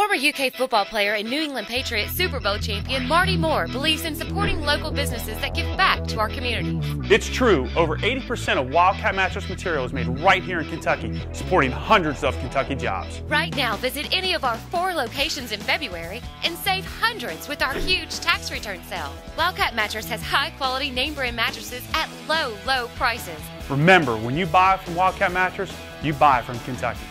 Former UK football player and New England Patriots Super Bowl champion Marty Moore believes in supporting local businesses that give back to our communities. It's true. Over 80% of Wildcat mattress material is made right here in Kentucky, supporting hundreds of Kentucky jobs. Right now, visit any of our four locations in February and save hundreds with our huge tax return sale. Wildcat Mattress has high quality name brand mattresses at low, low prices. Remember, when you buy from Wildcat Mattress, you buy from Kentucky.